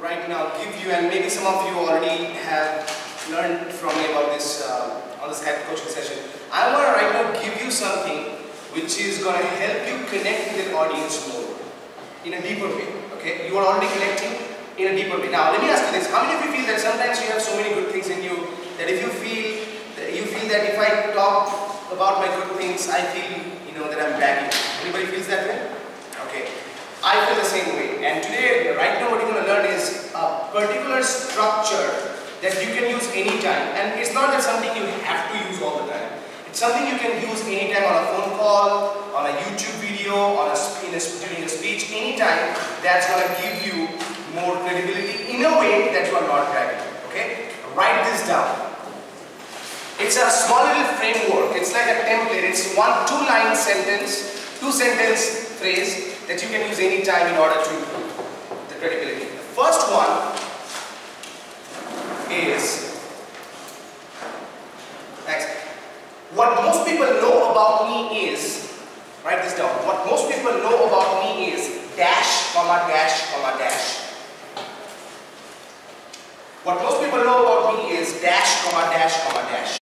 right now give you, and maybe some of you already have learned from me about this uh, on this Skype coaching session. I want to right now give you something which is going to help you connect with the audience more in a deeper way. Okay, you are already connecting in a deeper way. Now, let me ask you this: How many of you feel that sometimes you have so many good things in you that if you feel that you feel that if I talk about my good things, I feel you know that I'm bragging. Anybody feels that way? Okay. I feel the same way. And today, right now, what you're going to learn is a particular structure that you can use anytime. And it's not that something you have to use all the time. It's something you can use anytime on a phone call, on a YouTube video, on a, in a, during a speech, anytime that's going to give you more credibility in a way that you are not bragging. Okay? Write this down. It's a small little framework. It's like a template. It's one two-line sentence, two-sentence phrase that you can use anytime in order to improve the credibility. The first one next. What most people know about me is write this down. What most people know about me is dash, comma, dash, comma, dash. What most people know about me is dash, comma, dash, comma, dash.